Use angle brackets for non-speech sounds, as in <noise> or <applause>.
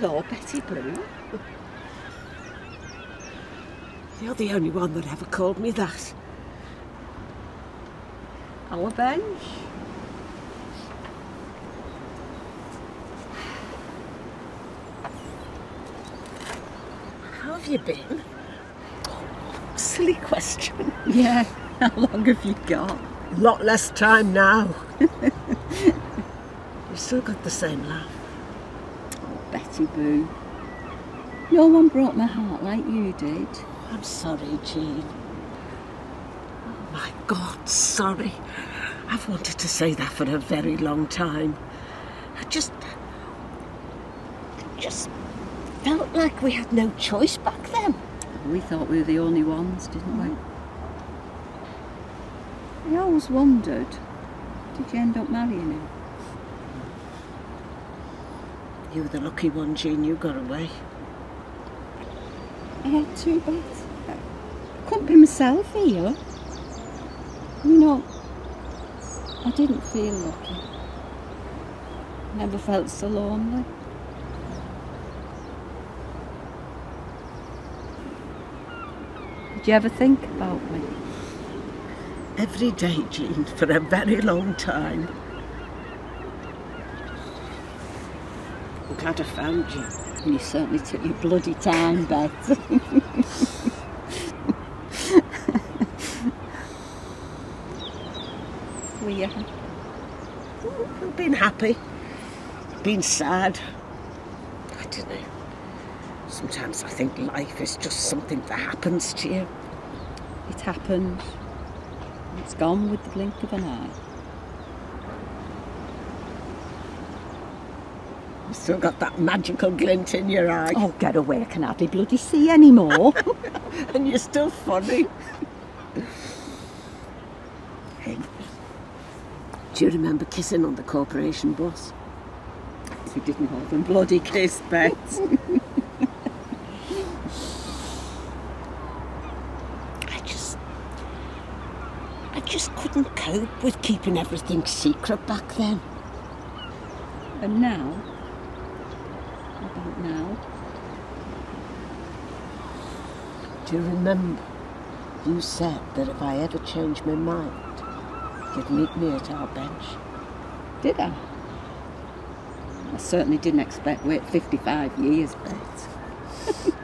Hello, Betty Blue. You're the only one that ever called me that. Our bench. How have you been? Silly question. Yeah, <laughs> how long have you got? A lot less time now. <laughs> You've still got the same laugh. Betty Boo. No one broke my heart like you did. I'm sorry, Jean. Oh my God, sorry. I've wanted to say that for a very long time. I just. I just felt like we had no choice back then. We thought we were the only ones, didn't we? Mm. I always wondered, did you end up marrying him? You were the lucky one, Jean. You got away. I had two bets. I couldn't be myself here. You know, I didn't feel lucky. Never felt so lonely. Did you ever think about me? Every day, Jean, for a very long time. I'm glad I found you. And you certainly took your bloody time, Bet. <laughs> Were uh, you happy? I've been happy, been sad. I don't know. Sometimes I think life is just something that happens to you. It happened. It's gone with the blink of an eye. Still got that magical glint in your eye. Oh, get away! I can hardly bloody see anymore. <laughs> <laughs> And you're still funny. hey, do you remember kissing on the corporation bus? we didn't hold them bloody kiss, Bet. <laughs> I just. I just couldn't cope with keeping everything secret back then. and now? About now? Do you remember? You said that if I ever changed my mind, you'd meet me at our bench. Did I? I certainly didn't expect wait 55 years, Bet. <laughs>